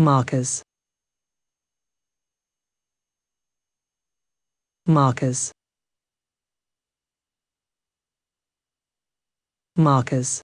markers. Markers. Markers.